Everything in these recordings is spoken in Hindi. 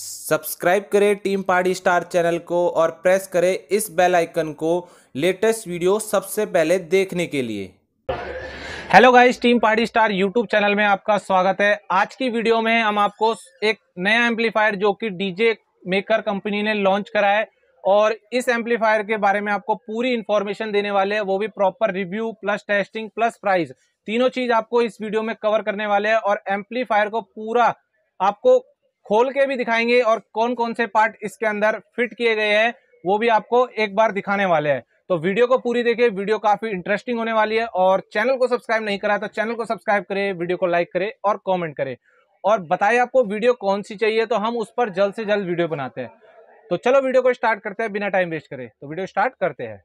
सब्सक्राइब करें टीम पार्टी स्टार चैनल को और प्रेस करें इस बेल आइकन को लेटेस्ट वीडियो सबसे पहले देखने के लिए। Hello guys, team party star YouTube channel में आपका स्वागत है। आज की वीडियो में हम आपको एक नया एम्पलीफायर जो कि डीजे मेकर कंपनी ने लॉन्च करा है और इस एम्पलीफायर के बारे में आपको पूरी इंफॉर्मेशन देने वाले हैं। वो भी proper review plus testing plus price. तीनों चीज़ आपको इस वीडियो में कवर करने वाले हैं और एम्पलीफायर को पूरा आपको खोल के भी दिखाएँगे और कौन कौन से पार्ट इसके अंदर फिट किए गए हैं, वो भी आपको एक बार दिखाने वाले हैं। तो वीडियो को पूरी देखिए वीडियो काफ़ी इंटरेस्टिंग होने वाली है और चैनल को सब्सक्राइब नहीं करा तो चैनल को सब्सक्राइब करें, वीडियो को लाइक करें और कमेंट करें। और बताए आपको वीडियो कौन सी चाहिए तो हम उस पर जल्द से जल्द वीडियो बनाते हैं। तो चलो वीडियो को स्टार्ट करते हैं, बिना टाइम वेस्ट करें। तो वीडियो स्टार्ट करते हैं।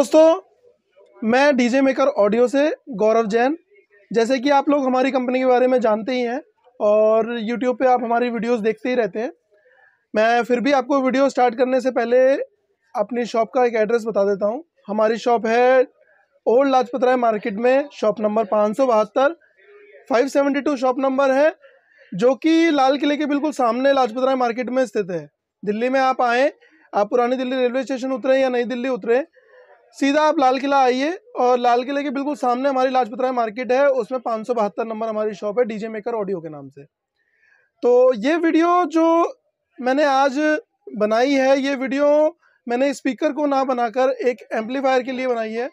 दोस्तों, मैं डीजे मेकर ऑडियो से गौरव जैन। जैसे कि आप लोग हमारी कंपनी के बारे में जानते ही हैं और यूट्यूब पे आप हमारी वीडियोस देखते ही रहते हैं। मैं फिर भी आपको वीडियो स्टार्ट करने से पहले अपनी शॉप का एक एड्रेस बता देता हूँ। हमारी शॉप है ओल्ड लाजपत राय मार्केट में, शॉप नंबर पाँच सौ बहत्तर। Five seventy two shop number है, जो कि लाल किले के बिल्कुल सामने लाजपत राय मार्केट में स्थित है। दिल्ली में आप आएँ, आप पुरानी दिल्ली रेलवे स्टेशन उतरे या नई दिल्ली उतरे सीधा आप लाल किला आइए और लाल किले के बिल्कुल सामने हमारी लाजपत राय मार्केट है, उसमें पाँच सौ बहत्तर नंबर हमारी शॉप है, डीजे मेकर ऑडियो के नाम से। तो ये वीडियो जो मैंने आज बनाई है, ये वीडियो मैंने स्पीकर को ना बनाकर एक एम्पलीफायर के लिए बनाई है।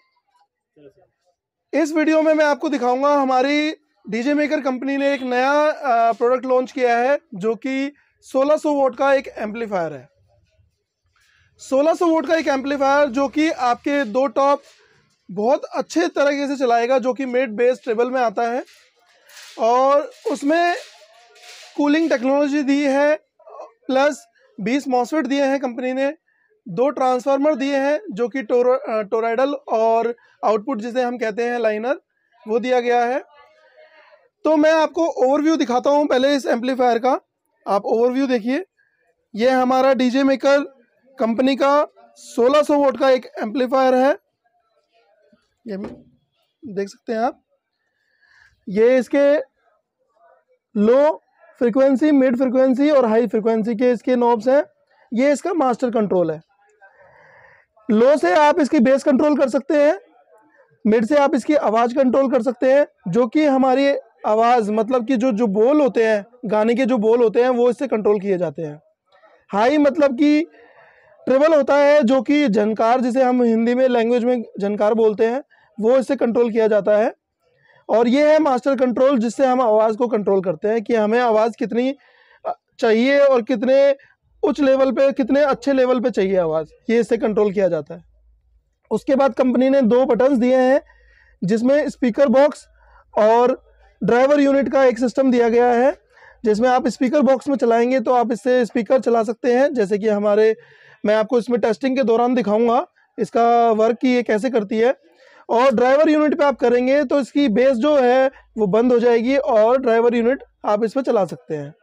इस वीडियो में मैं आपको दिखाऊँगा हमारी डीजे मेकर कंपनी ने एक नया प्रोडक्ट लॉन्च किया है, जो कि 1600 वोट का एक एम्पलीफायर है। 1600 वोट का एक एम्पलीफायर जो कि आपके दो टॉप बहुत अच्छे तरीके से चलाएगा, जो कि मेड बेस ट्रेबल में आता है। और उसमें कूलिंग टेक्नोलॉजी दी है प्लस 20 मॉसफेट दिए हैं कंपनी ने, दो ट्रांसफार्मर दिए हैं, जो कि टोर टोराइडल और आउटपुट जिसे हम कहते हैं लाइनर वो दिया गया है। तो मैं आपको ओवरव्यू दिखाता हूँ पहले इस एम्पलीफायर का। आप ओवरव्यू देखिए। ये हमारा डीजे मेकर कंपनी का 1600 वोट का एक एम्पलीफायर है। ये देख सकते हैं आप। ये इसके लो फ्रीक्वेंसी मिड फ्रीक्वेंसी और हाई फ्रीक्वेंसी के इसके नॉब्स हैं। ये इसका मास्टर कंट्रोल है। लो से आप इसकी बेस कंट्रोल कर सकते हैं। मिड से आप इसकी आवाज़ कंट्रोल कर सकते हैं, जो कि हमारी आवाज़ मतलब कि जो जो बोल होते हैं, गाने के जो बोल होते हैं, वो इससे कंट्रोल किए जाते हैं। हाई मतलब कि ट्रेबल होता है जो कि झनकार जिसे हम हिंदी में लैंग्वेज में झनकार बोलते हैं, वो इससे कंट्रोल किया जाता है। और ये है मास्टर कंट्रोल जिससे हम आवाज़ को कंट्रोल करते हैं कि हमें आवाज़ कितनी चाहिए और कितने उच्च लेवल पे, कितने अच्छे लेवल पे चाहिए आवाज़। ये इससे कंट्रोल किया जाता है। उसके बाद कंपनी ने दो बटन्स दिए हैं, जिसमें स्पीकर बॉक्स और ड्राइवर यूनिट का एक सिस्टम दिया गया है, जिसमें आप स्पीकर बॉक्स में चलाएँगे तो आप इससे स्पीकर चला सकते हैं, जैसे कि हमारे मैं आपको इसमें टेस्टिंग के दौरान दिखाऊँगा, इसका वर्क की ये कैसे करती है। और ड्राइवर यूनिट पे आप करेंगे तो इसकी बेस जो है, वो बंद हो जाएगी और ड्राइवर यूनिट आप इस पर चला सकते हैं।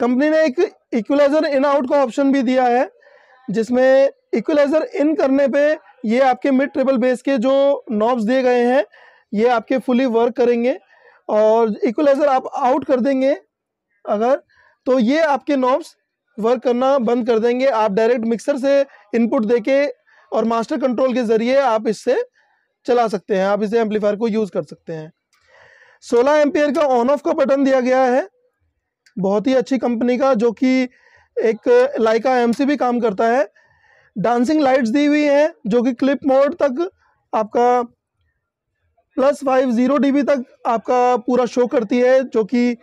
कंपनी ने एक इक्वलाइजर इन आउट का ऑप्शन भी दिया है, जिसमें इक्वलाइजर इन करने पे ये आपके मिड ट्रिपल बेस के जो नॉब्स दिए गए हैं, ये आपके फुली वर्क करेंगे। और इक्वलाइजर आप आउट कर देंगे अगर तो ये आपके नॉब्स वर्क करना बंद कर देंगे। आप डायरेक्ट मिक्सर से इनपुट देके और मास्टर कंट्रोल के ज़रिए आप इससे चला सकते हैं। आप इसे एम्पलीफायर को यूज़ कर सकते हैं। 16 एम्पियर का ऑन ऑफ़ का बटन दिया गया है। बहुत ही अच्छी कंपनी का जो कि एक लाइका एमसी भी काम करता है। डांसिंग लाइट्स दी हुई हैं, जो कि क्लिप मोड तक आपका प्लस फाइव ज़ीरो डी तक आपका पूरा शो करती है, जो कि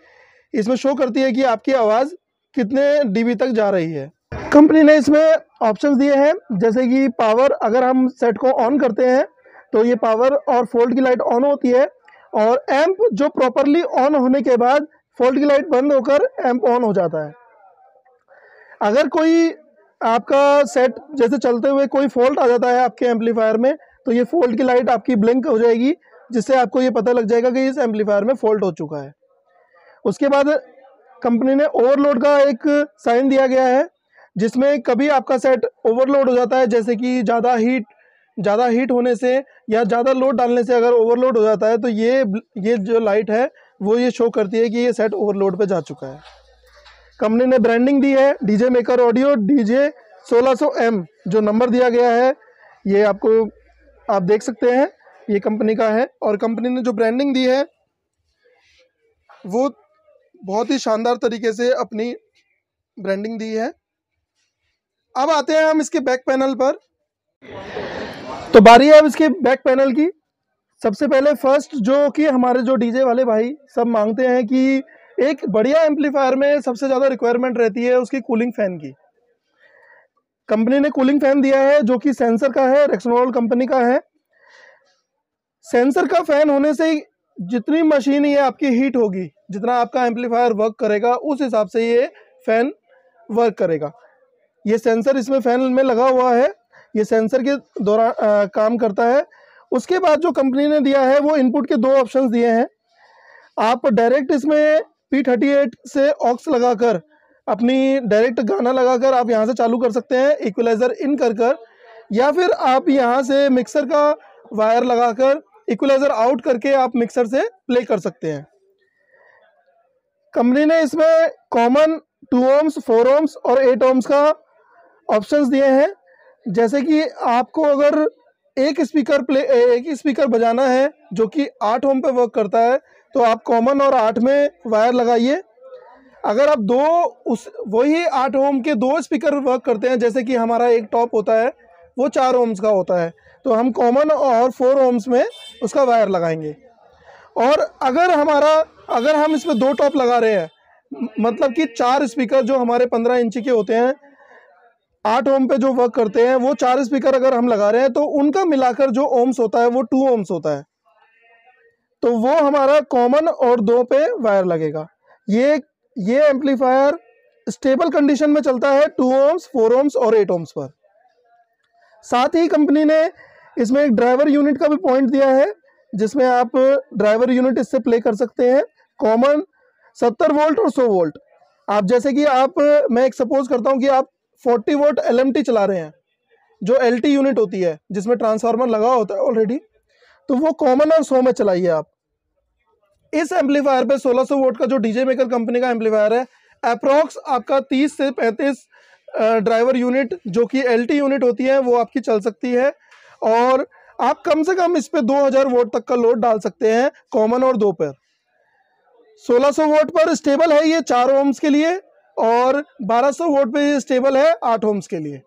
इसमें शो करती है कि आपकी आवाज़ कितने डीबी तक जा रही है? कंपनी ने इसमें ऑप्शंस दिए हैं, जैसे कि पावर अगर हम सेट को ऑन करते हैं तो ये पावर और फोल्ड की लाइट ऑन होती है, और एम्प जो प्रॉपरली ऑन होने के बाद फोल्ड की लाइट बंद होकर एम्प ऑन हो जाता है। अगर कोई आपका सेट जैसे चलते हुए कोई फॉल्ट आ जाता है आपके एम्पलीफायर में तो ये फोल्ड की लाइट आपकी ब्लिंक हो जाएगी, जिससे आपको ये पता लग जाएगा कि इस एम्पलीफायर में फॉल्ट हो चुका है। उसके बाद कंपनी ने ओवरलोड का एक साइन दिया गया है, जिसमें कभी आपका सेट ओवरलोड हो जाता है, जैसे कि ज़्यादा हीट ज़्यादा हीट होने से या ज़्यादा लोड डालने से अगर ओवरलोड हो जाता है तो ये ये जो लाइट है, वो ये शो करती है कि ये सेट ओवरलोड पे जा चुका है। कंपनी ने ब्रांडिंग दी है DJ maker audio DJ 1600 M जो नंबर दिया गया है, ये आपको, आप देख सकते हैं, ये कंपनी का है, और कंपनी ने जो ब्रांडिंग दी है, वो बहुत ही शानदार तरीके से अपनी ब्रांडिंग दी है। अब आते हैं हम इसके बैक पैनल पर। तो बारी है अब इसके बैक पैनल की। सबसे पहले फ़र्स्ट जो कि हमारे जो डीजे वाले भाई सब मांगते हैं कि एक बढ़िया एम्पलीफायर में सबसे ज़्यादा रिक्वायरमेंट रहती है उसकी कूलिंग फ़ैन की। कंपनी ने कूलिंग फ़ैन दिया है जो कि सेंसर का है रेक्सनोल कंपनी का है। सेंसर का फ़ैन होने से जितनी मशीन ये आपकी हीट होगी। जितना आपका एम्पलीफायर वर्क करेगा, उस हिसाब से ये फ़ैन वर्क करेगा। ये सेंसर इसमें फ़ैन में लगा हुआ है, ये सेंसर के दौरान काम करता है। उसके बाद जो कंपनी ने दिया है, वो इनपुट के दो ऑप्शंस दिए हैं। आप डायरेक्ट इसमें पी थर्टी एट से ऑक्स लगाकर, अपनी डायरेक्ट गाना लगाकर आप यहाँ से चालू कर सकते हैं इक्वलाइज़र इन कर कर। या फिर आप यहाँ से मिक्सर का वायर लगाकर इक्वलाइज़र आउट करके आप मिक्सर से प्ले कर सकते हैं। कंपनी ने इसमें common two ohms four ohms और एट ओम्स का ऑप्शंस दिए हैं। जैसे कि आपको अगर एक स्पीकर प्ले एक स्पीकर बजाना है, जो कि आठ ओम पे वर्क करता है तो आप कॉमन और आठ में वायर लगाइए। अगर आप दो, उस, वही आठ ओम के दो स्पीकर वर्क करते हैं, जैसे कि हमारा एक टॉप होता है, वो चार ओम्स का होता है तो हम कॉमन और फोर ओम्स में उसका वायर लगाएँगे। और अगर हमारा, अगर हम इसमें दो टॉप लगा रहे हैं मतलब कि चार स्पीकर जो हमारे पंद्रह इंची के होते हैं, आठ ओम पे जो वर्क करते हैं, वो चार स्पीकर अगर हम लगा रहे हैं तो उनका मिलाकर जो ओम्स होता है, वो टू ओम्स होता है। तो वो हमारा कॉमन और दो पे वायर लगेगा। ये ये एम्पलीफायर स्टेबल कंडीशन में चलता है टू ओम्स फोर ओम्स और एट ओम्स पर। साथ ही कंपनी ने इसमें एक ड्राइवर यूनिट का भी पॉइंट दिया है जिसमें आप ड्राइवर यूनिट इससे प्ले कर सकते हैं। कॉमन सत्तर वोल्ट और सौ वोल्ट आप जैसे कि आप, मैं एक सपोज़ करता हूँ कि आप फोर्टी वोल्ट एल चला रहे हैं, जो एलटी यूनिट होती है, जिसमें ट्रांसफार्मर लगा होता है ऑलरेडी तो वो कॉमन और सौ में चलाइए आप। इस एम्पलीफायर पे 1600 वोट का जो डीजे मेकर कंपनी का एम्पलीफायर है अप्रोक्स आपका 30 से 35 ड्राइवर यूनिट जो कि एलटी यूनिट होती है, वो आपकी चल सकती है। और आप कम से कम इस पर 2000 वोट तक का लोड डाल सकते हैं कॉमन और दो पर। 1600 वोट पर स्टेबल है ये चार ओम्स के लिए और 1200 वोल्ट पे स्टेबल है आठ ओम्स के लिए।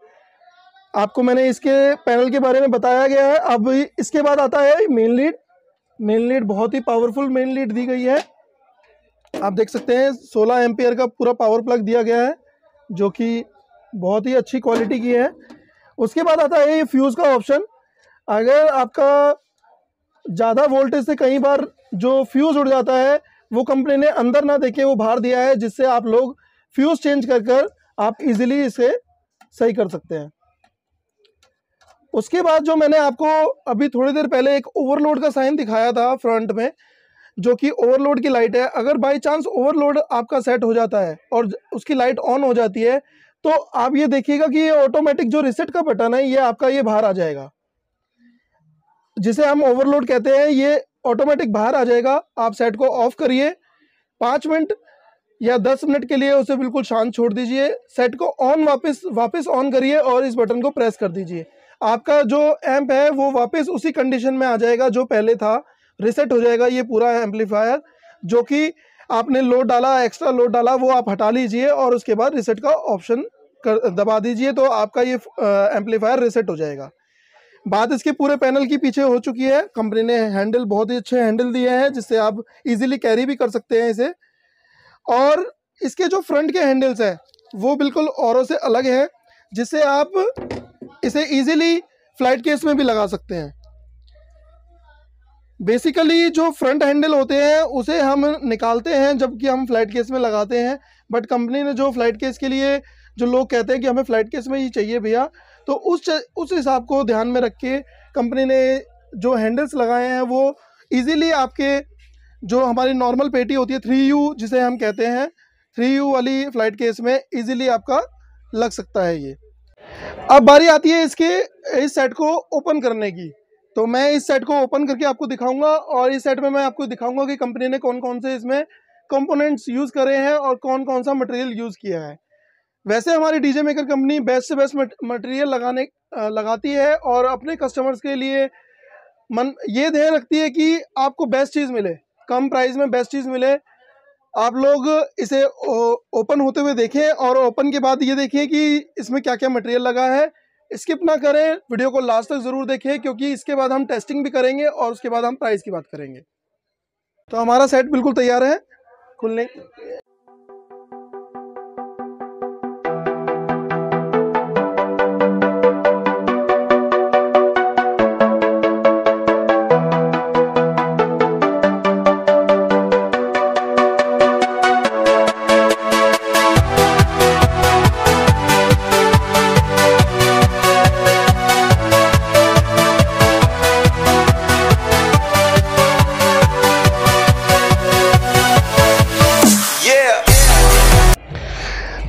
आपको मैंने इसके पैनल के बारे में बताया गया है। अब इसके बाद आता है मेन लीड मेन लीड बहुत ही पावरफुल मेन लीड दी गई है। आप देख सकते हैं 16 एम्पियर का पूरा पावर प्लग दिया गया है, जो कि बहुत ही अच्छी क्वालिटी की है। उसके बाद आता है ये फ्यूज़ का ऑप्शन अगर आपका ज़्यादा वोल्टेज से कई बार जो फ्यूज़ उड़ जाता है, वो कंपनी ने अंदर ना देखे वो बाहर दिया है, जिससे आप लोग फ्यूज़ चेंज कर कर आप इजीली इसे सही कर सकते हैं। उसके बाद जो मैंने आपको अभी थोड़ी देर पहले एक ओवरलोड का साइन दिखाया था फ्रंट में, जो कि ओवरलोड की लाइट है। अगर बाई चांस ओवरलोड आपका सेट हो जाता है और उसकी लाइट ऑन हो जाती है तो आप ये देखिएगा कि ये ऑटोमेटिक जो रिसेट का बटन है, ये आपका ये बाहर आ जाएगा। जिसे हम ओवरलोड कहते हैं, ये ऑटोमेटिक बाहर आ जाएगा। आप सेट को ऑफ़ करिए। पाँच मिनट या दस मिनट के लिए उसे बिल्कुल शांत छोड़ दीजिए। सेट को ऑन वापस वापस ऑन करिए और इस बटन को प्रेस कर दीजिए। आपका जो एम्प है, वो वापस उसी कंडीशन में आ जाएगा जो पहले था। रिसेट हो जाएगा ये पूरा एम्पलीफायर जो कि आपने लोड डाला एक्स्ट्रा लोड डाला, वो आप हटा लीजिए और उसके बाद रिसेट का ऑप्शन कर, दबा दीजिए तो आपका ये एम्पलीफायर रिसेट हो जाएगा। बात इसके पूरे पैनल की पीछे हो चुकी है। कंपनी ने हैंडल बहुत ही अच्छे हैंडल दिए हैं, जिससे आप इजीली कैरी भी कर सकते हैं इसे। और इसके जो फ्रंट के हैंडल्स हैं, वो बिल्कुल औरों से अलग है, जिससे आप इसे इजीली फ़्लाइट केस में भी लगा सकते हैं। बेसिकली जो फ्रंट हैंडल होते हैं, उसे हम निकालते हैं जबकि हम फ़्लाइट केस में लगाते हैं। बट कंपनी ने जो फ़्लाइट केस के लिए, जो लोग कहते हैं कि हमें फ़्लाइट केस में ही चाहिए भैया तो उस उस हिसाब को ध्यान में रख के कंपनी ने जो हैंडल्स लगाए हैं, वो इजीली आपके जो हमारी नॉर्मल पेटी होती है थ्री यू जिसे हम कहते हैं थ्री यू वाली फ़्लाइट केस में इजीली आपका लग सकता है ये। अब बारी आती है इसके, इस सेट को ओपन करने की। तो मैं इस सेट को ओपन करके आपको दिखाऊँगा और इस सेट में मैं आपको दिखाऊँगा कि कंपनी ने कौन कौन से इसमें कंपोनेंट्स यूज़ करे हैं और कौन कौन सा मटेरियल यूज़ किया है। वैसे हमारी डीजे मेकर कंपनी बेस्ट से बेस्ट मटेरियल लगाने लगाती है और अपने कस्टमर्स के लिए मन, ये ध्यान रखती है कि आपको बेस्ट चीज़ मिले, कम प्राइस में बेस्ट चीज़ मिले। आप लोग इसे ओपन होते हुए देखें और ओपन के बाद ये देखें कि इसमें क्या क्या मटेरियल लगा है। स्किप ना करें वीडियो को लास्ट तक ज़रूर देखें क्योंकि इसके बाद हम टेस्टिंग भी करेंगे और उसके बाद हम प्राइस की बात करेंगे। तो हमारा सेट बिल्कुल तैयार है। खुलने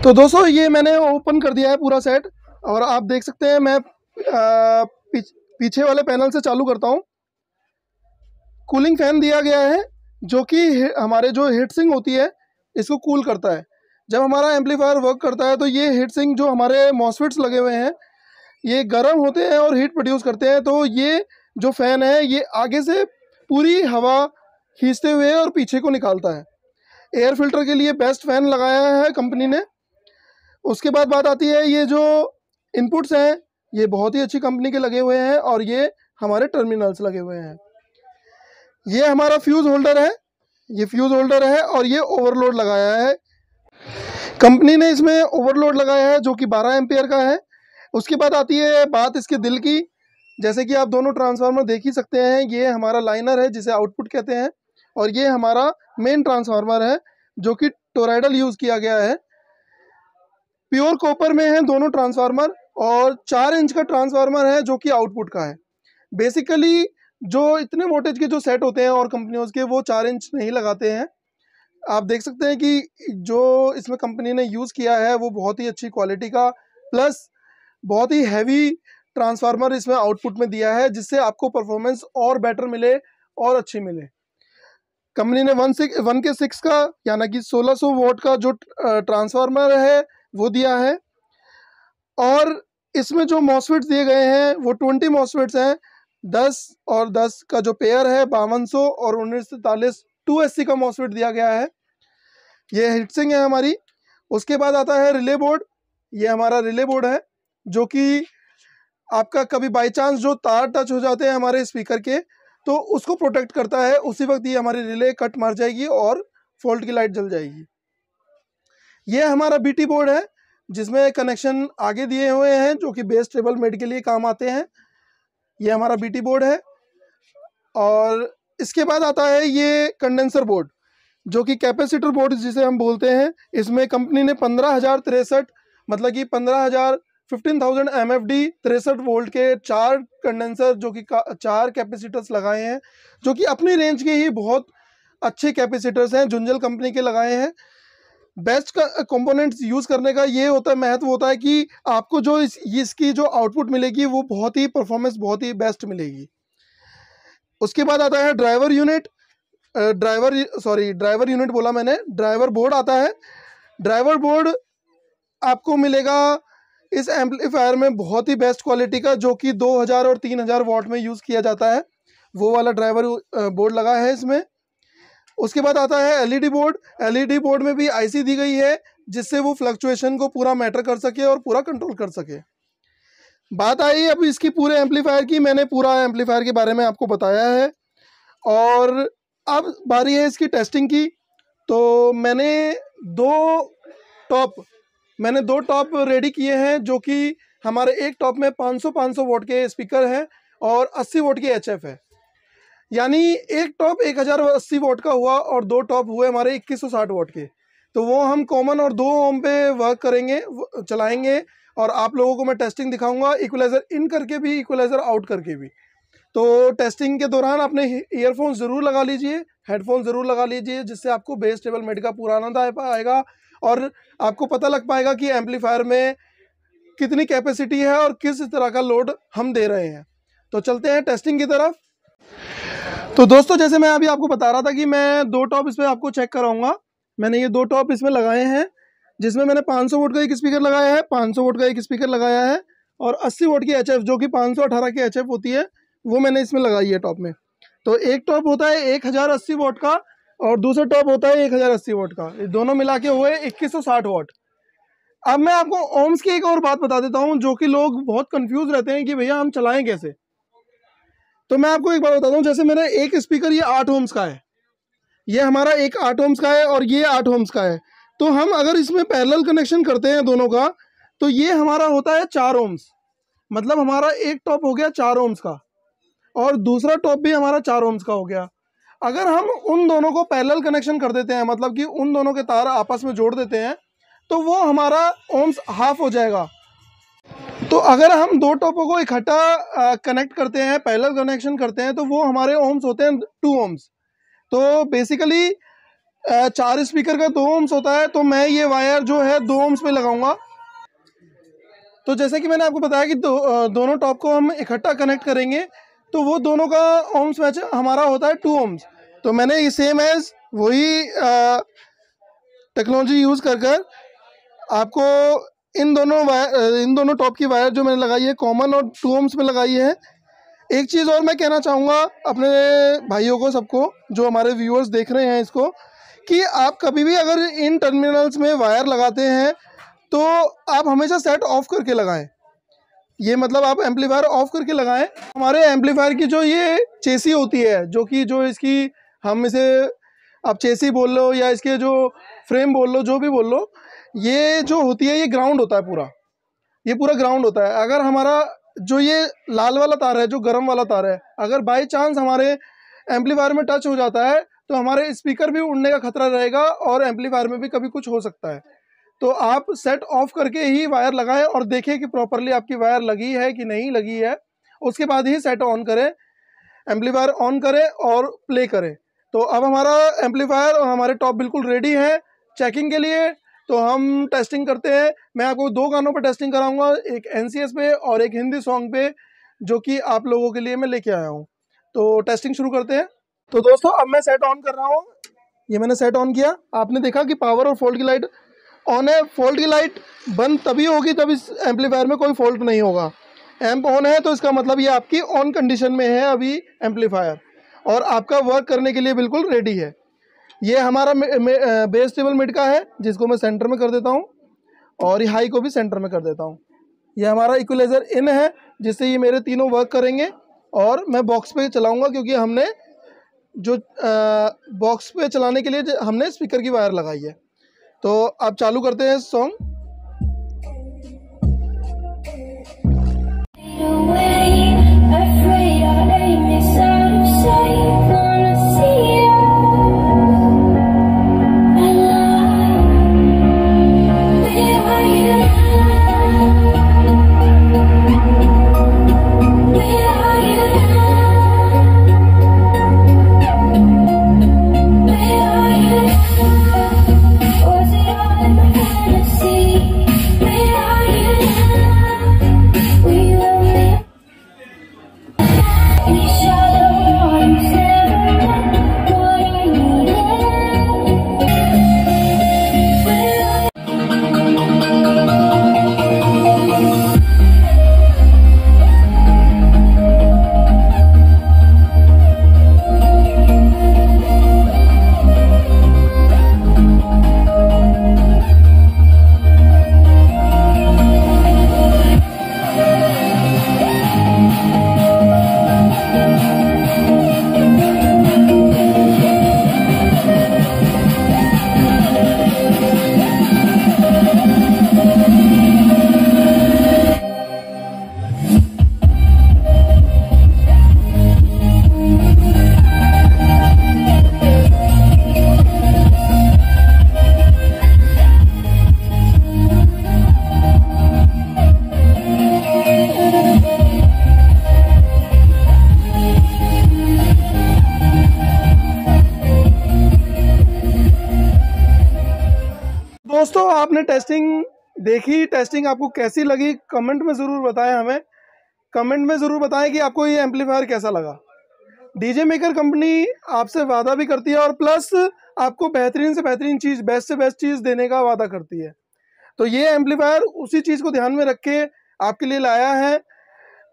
तो दोस्तों ये मैंने ओपन कर दिया है पूरा सेट और आप देख सकते हैं मैं पीछ, पीछे वाले पैनल से चालू करता हूँ। कूलिंग फ़ैन दिया गया है जो कि हमारे जो हीट सिंग होती है इसको कूल करता है। जब हमारा एम्पलीफायर वर्क करता है तो ये हीट सिंग जो हमारे मॉसफिट्स लगे हुए हैं ये गर्म होते हैं और हीट प्रोड्यूस करते हैं तो ये जो फ़ैन है ये आगे से पूरी हवा खींचते हुए और पीछे को निकालता है। एयर फ़िल्टर के लिए बेस्ट फ़ैन लगाया है कंपनी ने। उसके बाद बात आती है, ये जो इनपुट्स हैं, ये बहुत ही अच्छी कंपनी के लगे हुए हैं और ये हमारे टर्मिनल्स लगे हुए हैं। ये हमारा फ्यूज़ होल्डर है, ये फ्यूज़ होल्डर है और ये ओवरलोड लगाया है। कंपनी ने इसमें ओवरलोड लगाया है, जो कि 12 एम्पियर का है। उसके बाद आती है बात इसके दिल की। जैसे कि आप दोनों ट्रांसफार्मर देख ही सकते हैं, ये हमारा लाइनर है, जिसे आउटपुट कहते हैं, और ये हमारा मेन ट्रांसफार्मर है, जो कि टोराइडल यूज़ किया गया है। प्योर कॉपर में है दोनों ट्रांसफार्मर और चार इंच का ट्रांसफार्मर है जो कि आउटपुट का है। बेसिकली जो इतने वोल्टेज के जो सेट होते हैं और कंपनियों के, वो चार इंच नहीं लगाते हैं। आप देख सकते हैं कि जो इसमें कंपनी ने यूज़ किया है, वो बहुत ही अच्छी क्वालिटी का प्लस बहुत ही हैवी ट्रांसफार्मर इसमें आउटपुट में दिया है, जिससे आपको परफॉर्मेंस और बेटर मिले और अच्छी मिले। कंपनी ने वन सिक्स वन के सिक्स का, यानी कि 1600 वोट का जो ट्रांसफार्मर है वो दिया है। और इसमें जो मॉसफिट्स दिए गए हैं, वो ट्वेंटी मॉसफिट्स हैं। दस और दस का जो पेयर है बावन सौ और उन्नीस सौ तालीस टू एस का मॉसफिट दिया गया है। ये हिटसिंग है हमारी। उसके बाद आता है रिले बोर्ड ये हमारा रिले बोर्ड है, जो कि आपका कभी बाई चांस जो तार टच हो जाते हैं हमारे स्पीकर के तो उसको प्रोटेक्ट करता है। उसी वक्त ये हमारी रिले कट मार जाएगी और फॉल्ट की लाइट जल जाएगी। ये हमारा बीटी बोर्ड है, जिसमें कनेक्शन आगे दिए हुए हैं, जो कि बेस टेबल मेड के लिए काम आते हैं। ये हमारा बीटी बोर्ड है, और इसके बाद आता है ये कंडेंसर बोर्ड जो कि कैपेसिटर बोर्ड जिसे हम बोलते हैं। इसमें कंपनी ने पंद्रह हज़ार तिरसठ मतलब कि पंद्रह हज़ार fifteen thousand M F D तिरसठ वोल्ट के चार कंडेंसर जो कि चार कैपेसिटर्स लगाए हैं, जो कि अपनी रेंज के ही बहुत अच्छे कैपेसिटर्स हैं जुंजल कंपनी के लगाए हैं। बेस्ट कंपोनेंट्स यूज़ करने का ये होता है, महत्व होता है कि आपको जो इस, इसकी जो आउटपुट मिलेगी, वो बहुत ही परफॉर्मेंस बहुत ही बेस्ट मिलेगी। उसके बाद आता है driver unit driver sorry driver unit बोला मैंने। ड्राइवर बोर्ड आता है। ड्राइवर बोर्ड आपको मिलेगा इस एम्पलीफायर में बहुत ही बेस्ट क्वालिटी का, जो कि 2000 और 3000 वॉट में यूज़ किया जाता है। वो वाला ड्राइवर बोर्ड लगा है इसमें। उसके बाद आता है एलईडी बोर्ड। एलईडी बोर्ड में भी आईसी दी गई है, जिससे वो फ्लक्चुएशन को पूरा मैटर कर सके और पूरा कंट्रोल कर सके। बात आई अब इसकी पूरे एम्पलीफायर की, मैंने पूरा एम्पलीफायर के बारे में आपको बताया है। और अब बारी है इसकी टेस्टिंग की। तो मैंने दो टॉप मैंने दो टॉप रेडी किए हैं, जो कि हमारे एक टॉप में 500 500 वोट के स्पीकर हैं और 80 वोट की एच है। यानी एक टॉप एक हज़ार अस्सी वोट का हुआ और दो टॉप हुए हमारे इक्कीस सौ साठ वोट के। तो वो हम कॉमन और दो ओम पे वर्क करेंगे चलाएँगे और आप लोगों को मैं टेस्टिंग दिखाऊँगा इक्वलाइज़र इन करके भी इक्वलाइज़र आउट करके भी। तो टेस्टिंग के दौरान अपने ईयरफोन ज़रूर लगा लीजिए हेडफोन ज़रूर लगा लीजिए, जिससे आपको बेस टेबल मेड का पूरा आनंद आ पाएगा और आपको पता लग पाएगा कि एम्पलीफायर में कितनी कैपेसिटी है और किस तरह का लोड हम दे रहे हैं। तो चलते हैं टेस्टिंग की तरफ़। तो दोस्तों, जैसे मैं अभी आपको बता रहा था कि मैं दो टॉप इसमें आपको चेक कराऊँगा। मैंने ये दो टॉप इसमें लगाए हैं, जिसमें मैंने 500 वोट का एक स्पीकर लगाया है 500 वोट का एक स्पीकर लगाया है और 80 वोट की एचएफ जो कि 518 की एचएफ होती है, वो मैंने इसमें लगाई है टॉप में। तो एक टॉप होता है एक हज़ार अस्सी वोट का और दूसरा टॉप होता है एक हज़ार अस्सी वोट का। दोनों मिला के हुए इक्कीस वोट। अब मैं आपको ओम्स की एक और बात बता देता हूँ, जो कि लोग बहुत कन्फ्यूज़ रहते हैं कि भैया हम चलाएँ कैसे। तो मैं आपको एक बात बताता हूँ, जैसे मेरा एक स्पीकर ये आठ ओम्स का है। ये हमारा एक आठ ओम्स का है और ये आठ ओम्स का है। तो हम अगर इसमें पैरेलल कनेक्शन करते हैं दोनों का तो ये हमारा होता है चार ओम्स मतलब हमारा एक टॉप हो गया चार ओम्स का और दूसरा टॉप भी हमारा चार ओम्स का हो गया। अगर हम उन दोनों को पैरेलल कनेक्शन कर देते हैं मतलब कि उन दोनों के तार आपस में जोड़ देते हैं तो वो हमारा ओम्स हाफ़ हो जाएगा। तो अगर हम दो टॉपों को इकट्ठा कनेक्ट करते हैं पैरेलल कनेक्शन करते हैं तो वो हमारे ओम्स होते हैं टू ओम्स तो बेसिकली चार स्पीकर का दो ओम्स होता है तो मैं ये वायर जो है दो ओम्स पे लगाऊँगा। तो जैसे कि मैंने आपको बताया कि दो, दोनों टॉप को हम इकट्ठा कनेक्ट करेंगे तो वो दोनों का ओम्स मैच हमारा होता है टू ओम्स तो मैंने ये सेम एज वही टेक्नोलॉजी यूज़ कर कर आपको इन दोनों वायर इन दोनों टॉप की वायर जो मैंने लगाई है कॉमन और टू ओम्स में लगाई है। एक चीज़ और मैं कहना चाहूँगा अपने भाइयों को, सबको, जो हमारे व्यूअर्स देख रहे हैं इसको, कि आप कभी भी अगर इन टर्मिनल्स में वायर लगाते हैं तो आप हमेशा सेट ऑफ़ करके लगाएँ। ये मतलब आप एम्पलीफायर ऑफ़ करके लगाएँ। हमारे एम्पलीफायर की जो ये चेसी होती है, जो कि, जो इसकी हम इसे, आप चेसी बोल लो या इसके जो फ्रेम बोल लो, जो भी बोल लो ये जो होती है, ये ग्राउंड होता है पूरा। ये पूरा ग्राउंड होता है। अगर हमारा जो ये लाल वाला तार है, जो गर्म वाला तार है, अगर बाई चांस हमारे एम्पलीफायर में टच हो जाता है तो हमारे स्पीकर भी उड़ने का खतरा रहेगा और एम्पलीफायर में भी कभी कुछ हो सकता है। तो आप सेट ऑफ़ करके ही वायर लगाएँ और देखें कि प्रॉपरली आपकी वायर लगी है कि नहीं लगी है। उसके बाद ही सेट ऑन करें एम्पलीफायर ऑन करें और प्ले करें। तो अब हमारा एम्पलीफायर और हमारे टॉप बिल्कुल रेडी है। चेकिंग के लिए तो हम टेस्टिंग करते हैं। मैं आपको दो गानों पर टेस्टिंग कराऊँगा, एक एनसीएस पे और एक हिंदी सॉन्ग पे, जो कि आप लोगों के लिए मैं लेके आया हूँ। तो टेस्टिंग शुरू करते हैं। तो दोस्तों, अब मैं सेट ऑन कर रहा हूँ। ये मैंने सेट ऑन किया। आपने देखा कि पावर और फोल्ड की लाइट ऑन है। फोल्ड की लाइट बंद तभी होगी तब इस एम्पलीफायर में कोई फॉल्ट नहीं होगा। एम्प ऑन है तो इसका मतलब ये आपकी ऑन कंडीशन में है अभी एम्पलीफायर और आपका वर्क करने के लिए बिल्कुल रेडी है। ये हमारा बेस टेबल मिड का है, जिसको मैं सेंटर में कर देता हूँ, और ये हाई को भी सेंटर में कर देता हूँ। ये हमारा इक्वलाइज़र इन है, जिससे ये मेरे तीनों वर्क करेंगे, और मैं बॉक्स पे चलाऊँगा, क्योंकि हमने जो बॉक्स पे चलाने के लिए हमने स्पीकर की वायर लगाई है। तो आप चालू करते हैं सॉन्ग। आपने टेस्टिंग देखी? टेस्टिंग आपको कैसी लगी? कमेंट में ज़रूर बताएँ हमें। कमेंट में ज़रूर बताएँ कि आपको ये एम्पलीफायर कैसा लगा। डीजे मेकर कंपनी आपसे वादा भी करती है और प्लस आपको बेहतरीन से बेहतरीन चीज़ बेस्ट से बेस्ट चीज़ देने का वादा करती है। तो ये एम्पलीफायर उसी चीज़ को ध्यान में रख के आपके लिए लाया है।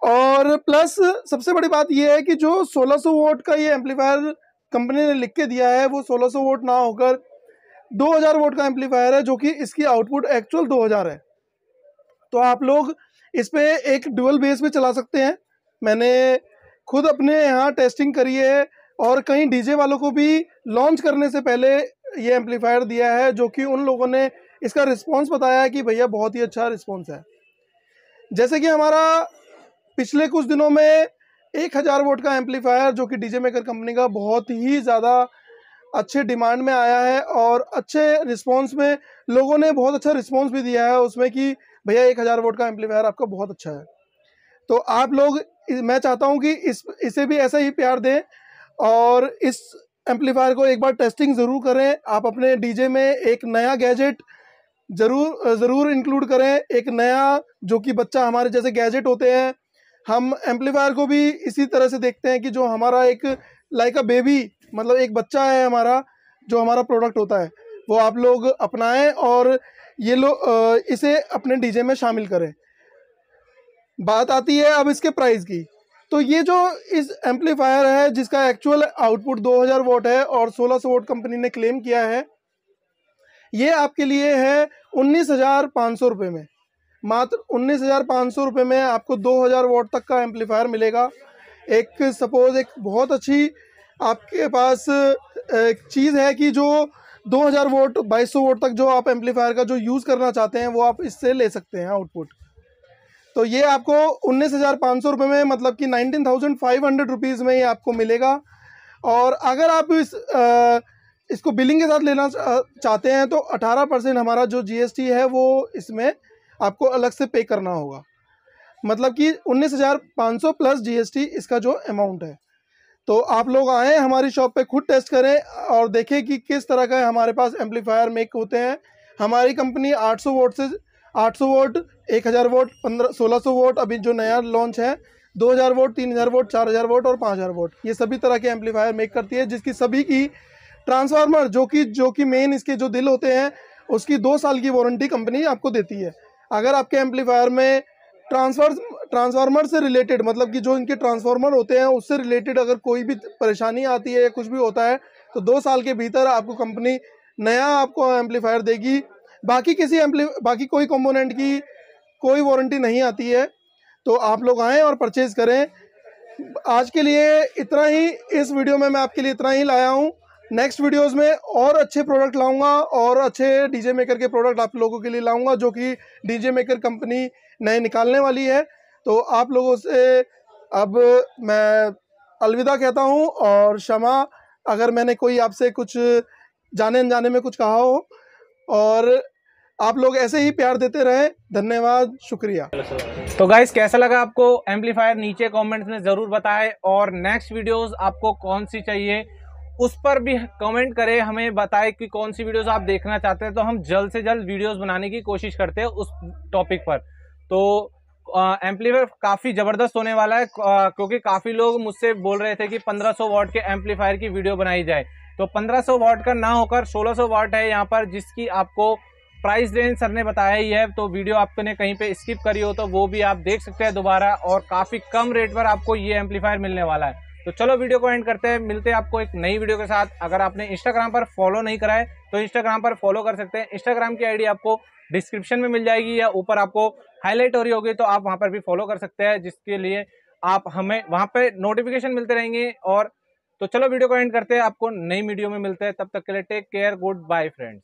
और प्लस सबसे बड़ी बात यह है कि जो 1600 वोट का ये एम्पलीफायर कंपनी ने लिख के दिया है, वो 1600 वोट ना होकर 2000 वोट का एम्पलीफायर है, जो कि इसकी आउटपुट एक्चुअल 2000 है। तो आप लोग इस पे एक डुअल बेस पे चला सकते हैं। मैंने खुद अपने यहाँ टेस्टिंग करी है और कई डीजे वालों को भी लॉन्च करने से पहले ये एम्पलीफायर दिया है, जो कि उन लोगों ने इसका रिस्पांस बताया है कि भैया बहुत ही अच्छा रिस्पांस है। जैसे कि हमारा पिछले कुछ दिनों में एक हज़ार वोट का एम्पलीफायर जो कि डीजे मेकर कंपनी का बहुत ही ज़्यादा अच्छे डिमांड में आया है और अच्छे रिस्पांस में लोगों ने बहुत अच्छा रिस्पांस भी दिया है उसमें कि भैया एक हज़ार वोट का एम्पलीफायर आपका बहुत अच्छा है। तो आप लोग, मैं चाहता हूँ कि इस, इसे भी ऐसा ही प्यार दें और इस एम्पलीफायर को एक बार टेस्टिंग ज़रूर करें। आप अपने डीजे में एक नया गैजेट ज़रूर ज़रूर इंक्लूड करें। एक नया, जो कि बच्चा हमारे जैसे गैजेट होते हैं, हम एम्पलीफायर को भी इसी तरह से देखते हैं कि जो हमारा एक, लाइक अ बेबी मतलब एक बच्चा है हमारा, जो हमारा प्रोडक्ट होता है, वो आप लोग अपनाएँ और ये लोग इसे अपने डीजे में शामिल करें। बात आती है अब इसके प्राइस की। तो ये जो इस एम्पलीफायर है, जिसका एक्चुअल आउटपुट 2000 वोट है और 1600 वोट कंपनी ने क्लेम किया है, ये आपके लिए है उन्नीस हज़ार पाँच सौ रुपये में। मात्र उन्नीस हज़ार पाँच सौ रुपये में आपको 2000 वोट तक का एम्पलीफायर मिलेगा। एक सपोज़ एक बहुत अच्छी आपके पास एक चीज़ है कि जो 2000 वोट 2200 वोट तक जो आप एम्पलीफायर का जो यूज़ करना चाहते हैं वो आप इससे ले सकते हैं आउटपुट तो ये आपको उन्नीस हज़ार पाँच सौ रुपये में मतलब कि nineteen thousand five hundred rupees में ये आपको मिलेगा. और अगर आप इस आ, इसको बिलिंग के साथ लेना चाहते हैं तो अठारह परसेंट हमारा जो जीएसटी है वो इसमें आपको अलग से पे करना होगा. मतलब कि उन्नीस हज़ार पाँच सौ प्लस जीएसटी इसका जो अमाउंट है. तो आप लोग आएँ, हमारी शॉप पे खुद टेस्ट करें और देखें कि किस तरह का हमारे पास एम्पलीफायर मेक होते हैं। हमारी कंपनी 800 वोट से 800 वोट 1000 वोट 15 1600 वोट अभी जो नया लॉन्च है 2000 वोट 3000 वोट 4000 वोट और 5000 वोट ये सभी तरह के एम्पलीफायर मेक करती है, जिसकी सभी की ट्रांसफार्मर जो कि जो कि मेन इसके जो दिल होते हैं, उसकी दो साल की वारंटी कंपनी आपको देती है। अगर आपके एम्पलीफायर में ट्रांसफ़र ट्रांसफार्मर से रिलेटेड मतलब कि जो इनके ट्रांसफार्मर होते हैं, उससे रिलेटेड अगर कोई भी परेशानी आती है या कुछ भी होता है तो दो साल के भीतर आपको कंपनी नया आपको एम्पलीफायर देगी। बाकी किसी एम्पली बाकी कोई कंपोनेंट की कोई वारंटी नहीं आती है तो आप लोग आएँ और परचेज़ करें। आज के लिए इतना ही। इस वीडियो में मैं आपके लिए इतना ही लाया हूँ। नेक्स्ट वीडियोस में और अच्छे प्रोडक्ट लाऊँगा और अच्छे डीजे मेकर के प्रोडक्ट आप लोगों के लिए लाऊँगा, जो कि डीजे मेकर कंपनी नए निकालने वाली है। तो आप लोगों से अब मैं अलविदा कहता हूँ और क्षमा, अगर मैंने कोई आपसे कुछ जाने अनजाने में कुछ कहा हो और आप लोग ऐसे ही प्यार देते रहे। धन्यवाद, शुक्रिया। तो गाइस कैसा लगा आपको एम्पलीफायर नीचे कमेंट्स में ज़रूर बताएँ और नेक्स्ट वीडियोस आपको कौन सी चाहिए, उस पर भी कमेंट करें, हमें बताए कि कौन सी वीडियोस आप देखना चाहते हैं। तो हम जल्द से जल्द वीडियोस बनाने की कोशिश करते हैं उस टॉपिक पर। तो एम्पलीफायर काफ़ी ज़बरदस्त होने वाला है क्योंकि काफ़ी लोग मुझसे बोल रहे थे कि 1500 वॉट के एम्पलीफायर की वीडियो बनाई जाए। तो 1500 वॉट का ना होकर 1600 वॉट है यहाँ पर, जिसकी आपको प्राइस रेंज सर ने बताया ही है। तो वीडियो आपने कहीं पे स्किप करी हो तो वो भी आप देख सकते हैं दोबारा और काफ़ी कम रेट पर आपको ये एम्पलीफायर मिलने वाला है। तो चलो वीडियो को एंड करते हैं, मिलते हैं आपको एक नई वीडियो के साथ। अगर आपने इंस्टाग्राम पर फॉलो नहीं करा है तो इंस्टाग्राम पर फॉलो कर सकते हैं। इंस्टाग्राम की आईडी आपको डिस्क्रिप्शन में मिल जाएगी या ऊपर आपको हाईलाइट हो रही होगी तो आप वहाँ पर भी फॉलो कर सकते हैं, जिसके लिए आप हमें वहाँ पर नोटिफिकेशन मिलते रहेंगे। और तो चलो वीडियो को एंड करते हैं, आपको नई वीडियो में मिलते हैं, तब तक के लिए take care good bye friends